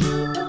Bye.